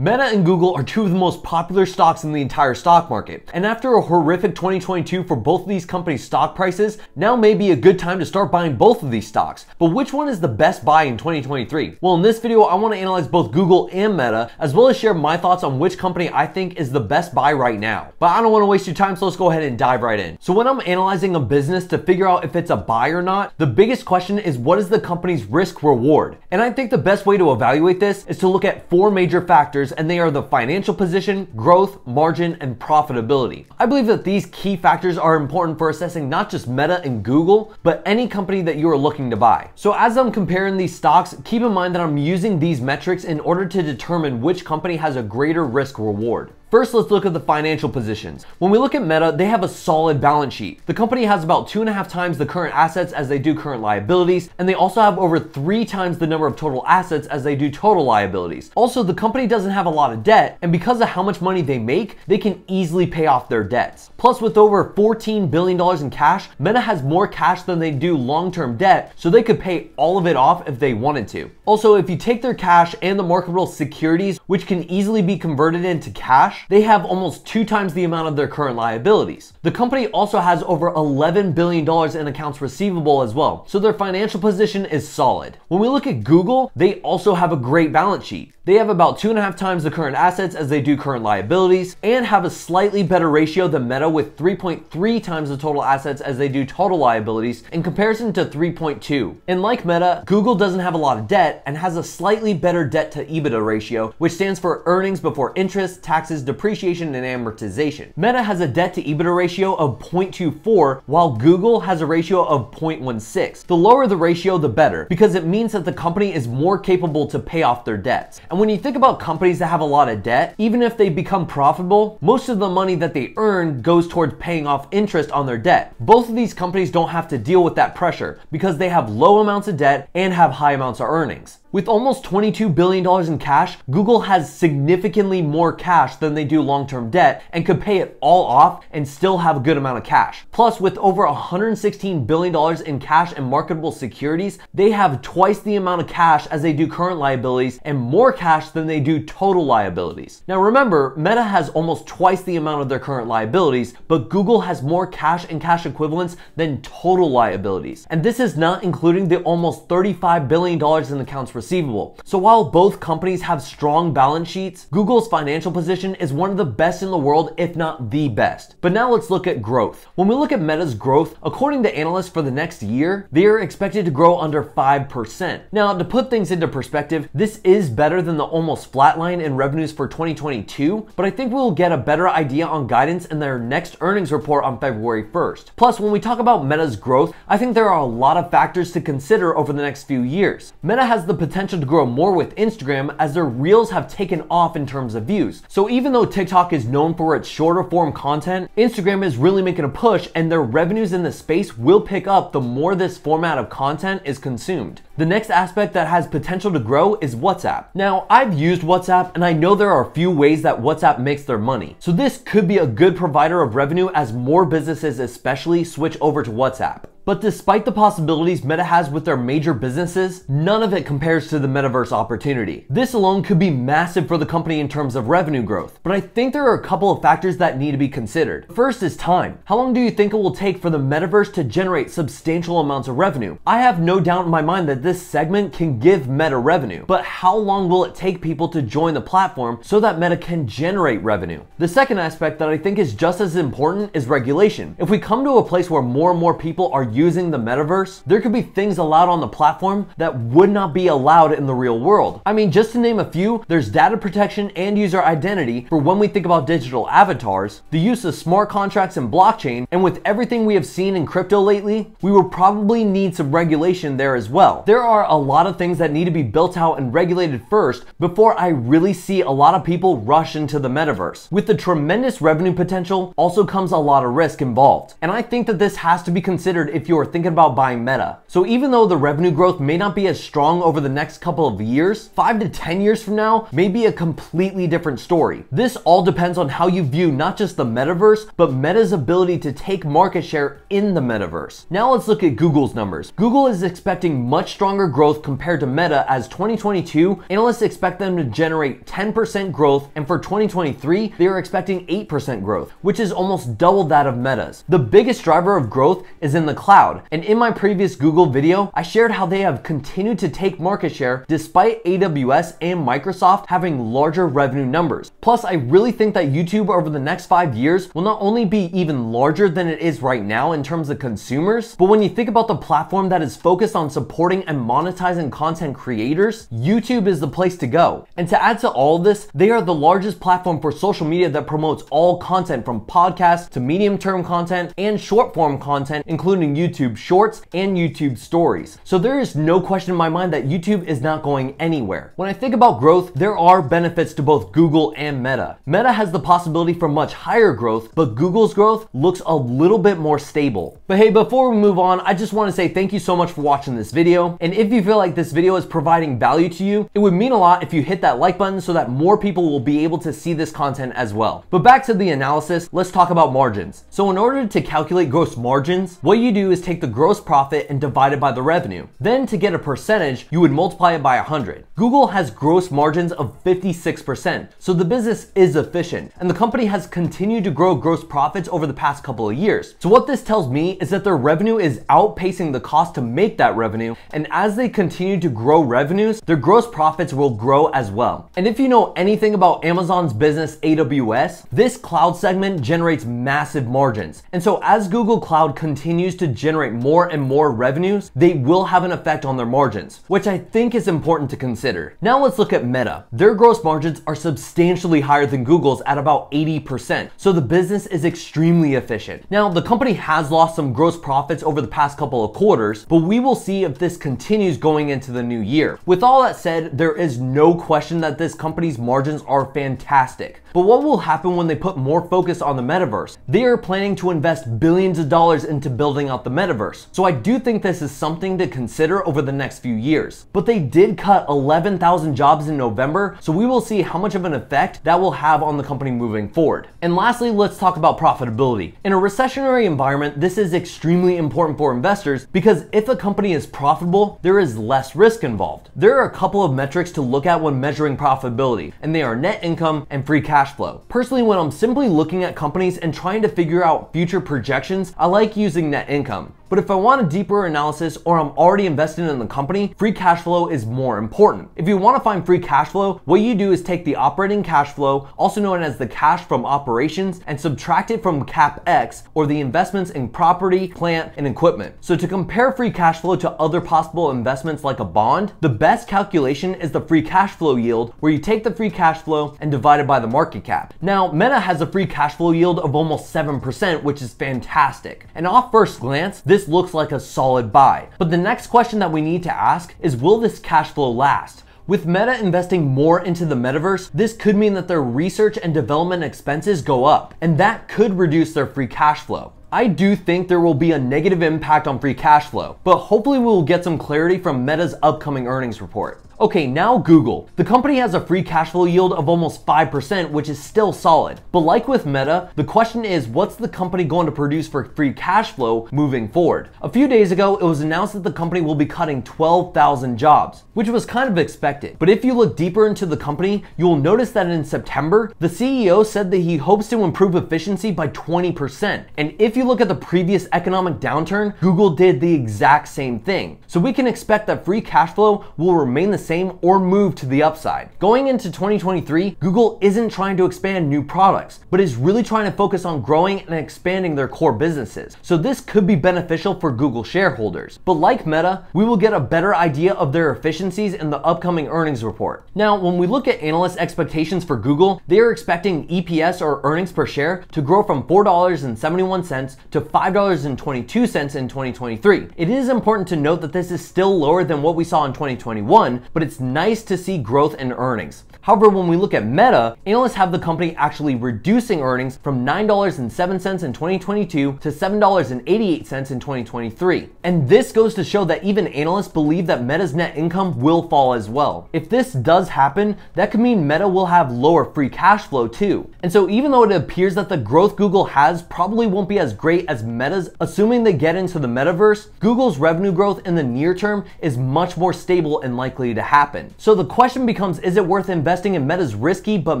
Meta and Google are two of the most popular stocks in the entire stock market. And after a horrific 2022 for both of these companies' stock prices, now may be a good time to start buying both of these stocks. But which one is the best buy in 2023? Well, in this video, I want to analyze both Google and Meta, as well as share my thoughts on which company I think is the best buy right now. But I don't want to waste your time, so let's go ahead and dive right in. So when I'm analyzing a business to figure out if it's a buy or not, the biggest question is what is the company's risk reward? And I think the best way to evaluate this is to look at four major factors factors, and they are the financial position, growth, margin, and profitability. I believe that these key factors are important for assessing not just Meta and Google, but any company that you are looking to buy. So as I'm comparing these stocks, keep in mind that I'm using these metrics in order to determine which company has a greater risk reward. First, let's look at the financial positions. When we look at Meta, they have a solid balance sheet. The company has about two and a half times the current assets as they do current liabilities, and they also have over three times the number of total assets as they do total liabilities. Also, the company doesn't have a lot of debt, and because of how much money they make, they can easily pay off their debts. Plus, with over $14 billion in cash, Meta has more cash than they do long-term debt, so they could pay all of it off if they wanted to. Also, if you take their cash and the marketable securities, which can easily be converted into cash, they have almost two times the amount of their current liabilities. The company also has over $11 billion in accounts receivable as well, so their financial position is solid. When we look at Google, they also have a great balance sheet. They have about two and a half times the current assets as they do current liabilities and have a slightly better ratio than Meta with 3.3 times the total assets as they do total liabilities in comparison to 3.2. And like Meta, Google doesn't have a lot of debt and has a slightly better debt to EBITDA ratio, which stands for earnings before interest, taxes, depreciation, and amortization. Meta has a debt to EBITDA ratio of 0.24 while Google has a ratio of 0.16. The lower the ratio, the better because it means that the company is more capable to pay off their debts. And when you think about companies that have a lot of debt, even if they become profitable, most of the money that they earn goes towards paying off interest on their debt. Both of these companies don't have to deal with that pressure because they have low amounts of debt and have high amounts of earnings. With almost $22 billion in cash, Google has significantly more cash than they do long-term debt and could pay it all off and still have a good amount of cash. Plus, with over $116 billion in cash and marketable securities, they have twice the amount of cash as they do current liabilities and more cash than they do total liabilities. Now remember, Meta has almost twice the amount of their current liabilities, but Google has more cash and cash equivalents than total liabilities. And this is not including the almost $35 billion in accounts receivable. So while both companies have strong balance sheets, Google's financial position is one of the best in the world, if not the best. But now let's look at growth. When we look at Meta's growth, according to analysts for the next year, they are expected to grow under 5%. Now, to put things into perspective, this is better than the almost flat line in revenues for 2022, but I think we'll get a better idea on guidance in their next earnings report on February 1st. Plus, when we talk about Meta's growth, I think there are a lot of factors to consider over the next few years. Meta has the potential to grow more with Instagram as their reels have taken off in terms of views. So even though TikTok is known for its shorter form content, Instagram is really making a push and their revenues in the space will pick up the more this format of content is consumed. The next aspect that has potential to grow is WhatsApp. Now, I've used WhatsApp and I know there are a few ways that WhatsApp makes their money. So this could be a good provider of revenue as more businesses especially switch over to WhatsApp. But despite the possibilities Meta has with their major businesses, none of it compares to the metaverse opportunity. This alone could be massive for the company in terms of revenue growth, but I think there are a couple of factors that need to be considered. First is time. How long do you think it will take for the metaverse to generate substantial amounts of revenue? I have no doubt in my mind that this segment can give Meta revenue, but how long will it take people to join the platform so that Meta can generate revenue? The second aspect that I think is just as important is regulation. If we come to a place where more and more people are using the metaverse, there could be things allowed on the platform that would not be allowed in the real world. I mean, just to name a few, there's data protection and user identity for when we think about digital avatars, the use of smart contracts and blockchain, and with everything we have seen in crypto lately, we will probably need some regulation there as well. There are a lot of things that need to be built out and regulated first before I really see a lot of people rush into the metaverse. With the tremendous revenue potential also comes a lot of risk involved. And I think that this has to be considered if you are thinking about buying Meta. So even though the revenue growth may not be as strong over the next couple of years, 5 to 10 years from now may be a completely different story. This all depends on how you view not just the metaverse, but Meta's ability to take market share in the metaverse. Now let's look at Google's numbers. Google is expecting much stronger growth compared to Meta as 2022, analysts expect them to generate 10% growth and for 2023, they are expecting 8% growth, which is almost double that of Meta's. The biggest driver of growth is in the cloud, and in my previous Google video, I shared how they have continued to take market share despite AWS and Microsoft having larger revenue numbers. Plus, I really think that YouTube over the next five years will not only be even larger than it is right now in terms of consumers, but when you think about the platform that is focused on supporting and monetizing content creators, YouTube is the place to go. And to add to all this, they are the largest platform for social media that promotes all content from podcasts to medium term content and short form content, including YouTube Shorts and YouTube Stories. So there is no question in my mind that YouTube is not going anywhere. When I think about growth, there are benefits to both Google and Meta. Meta has the possibility for much higher growth, but Google's growth looks a little bit more stable. But hey, before we move on, I just want to say thank you so much for watching this video. And if you feel like this video is providing value to you, it would mean a lot if you hit that like button so that more people will be able to see this content as well. But back to the analysis, let's talk about margins. So in order to calculate gross margins, what you do is take the gross profit and divide it by the revenue. Then to get a percentage, you would multiply it by 100. Google has gross margins of 56%, so the business is efficient, and the company has continued to grow gross profits over the past couple of years. So what this tells me is that their revenue is outpacing the cost to make that revenue, and as they continue to grow revenues, their gross profits will grow as well. And if you know anything about Amazon's business AWS, this cloud segment generates massive margins. And so as Google Cloud continues to generate more and more revenues, they will have an effect on their margins, which I think is important to consider. Now let's look at Meta. Their gross margins are substantially higher than Google's at about 80%. So the business is extremely efficient. Now the company has lost some gross profits over the past couple of quarters, but we will see if this continues going into the new year. With all that said, there is no question that this company's margins are fantastic. But what will happen when they put more focus on the metaverse? They are planning to invest billions of dollars into building out the metaverse. So I do think this is something to consider over the next few years. But they did cut 11,000 jobs in November, so we will see how much of an effect that will have on the company moving forward. And lastly, let's talk about profitability. In a recessionary environment, this is extremely important for investors because if a company is profitable, there is less risk involved. There are a couple of metrics to look at when measuring profitability, and they are net income and free cash cash flow. Personally, when I'm simply looking at companies and trying to figure out future projections, I like using net income. But if I want a deeper analysis or I'm already invested in the company, free cash flow is more important. If you want to find free cash flow, what you do is take the operating cash flow, also known as the cash from operations, and subtract it from CapEx or the investments in property, plant, and equipment. So to compare free cash flow to other possible investments like a bond, the best calculation is the free cash flow yield, where you take the free cash flow and divide it by the market cap. Now, Meta has a free cash flow yield of almost 7%, which is fantastic. And off first glance, this this looks like a solid buy. But the next question that we need to ask is will this cash flow last? With Meta investing more into the metaverse, this could mean that their research and development expenses go up, and that could reduce their free cash flow. I do think there will be a negative impact on free cash flow, but hopefully we will get some clarity from Meta's upcoming earnings report. Okay, now Google. The company has a free cash flow yield of almost 5%, which is still solid. But like with Meta, the question is what's the company going to produce for free cash flow moving forward? A few days ago, it was announced that the company will be cutting 12,000 jobs, which was kind of expected. But if you look deeper into the company, you will notice that in September, the CEO said that he hopes to improve efficiency by 20%. And if you look at the previous economic downturn, Google did the exact same thing. So we can expect that free cash flow will remain the same same or move to the upside. Going into 2023, Google isn't trying to expand new products, but is really trying to focus on growing and expanding their core businesses. So this could be beneficial for Google shareholders. But like Meta, we will get a better idea of their efficiencies in the upcoming earnings report. Now, when we look at analyst expectations for Google, they are expecting EPS or earnings per share to grow from $4.71 to $5.22 in 2023. It is important to note that this is still lower than what we saw in 2021, but but it's nice to see growth in earnings. However, when we look at Meta, analysts have the company actually reducing earnings from $9.07 in 2022 to $7.88 in 2023. And this goes to show that even analysts believe that Meta's net income will fall as well. If this does happen, that could mean Meta will have lower free cash flow too. And so even though it appears that the growth Google has probably won't be as great as Meta's, assuming they get into the metaverse, Google's revenue growth in the near term is much more stable and likely to happen. So the question becomes, is it worth investing in Meta's risky but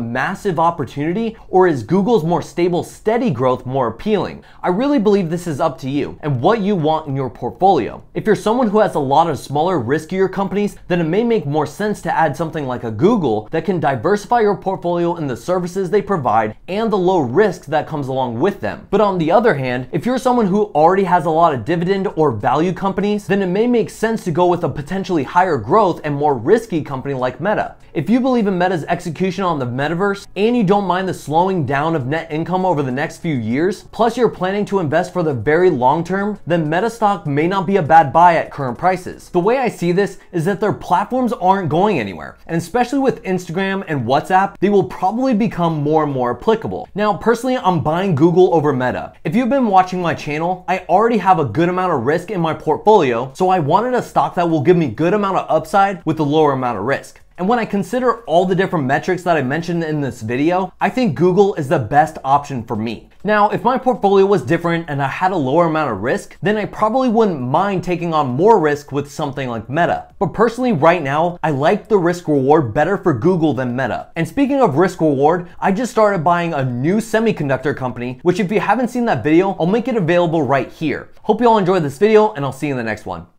massive opportunity, or is Google's more stable, steady growth more appealing? I really believe this is up to you and what you want in your portfolio. If you're someone who has a lot of smaller, riskier companies, then it may make more sense to add something like a Google that can diversify your portfolio in the services they provide and the low risk that comes along with them. But on the other hand, if you're someone who already has a lot of dividend or value companies, then it may make sense to go with a potentially higher growth and more risky company like Meta. If you believe in Meta's execution on the metaverse and you don't mind the slowing down of net income over the next few years, plus you're planning to invest for the very long term, then Meta stock may not be a bad buy at current prices. The way I see this is that their platforms aren't going anywhere, and especially with Instagram and WhatsApp, they will probably become more and more applicable. Now, personally, I'm buying Google over Meta. If you've been watching my channel, I already have a good amount of risk in my portfolio, so I wanted a stock that will give me good amount of upside with a lower amount of risk. And when I consider all the different metrics that I mentioned in this video, I think Google is the best option for me. Now, if my portfolio was different and I had a lower amount of risk, then I probably wouldn't mind taking on more risk with something like Meta. But personally, right now, I like the risk reward better for Google than Meta. And speaking of risk reward, I just started buying a new semiconductor company, which if you haven't seen that video, I'll make it available right here. Hope you all enjoyed this video and I'll see you in the next one.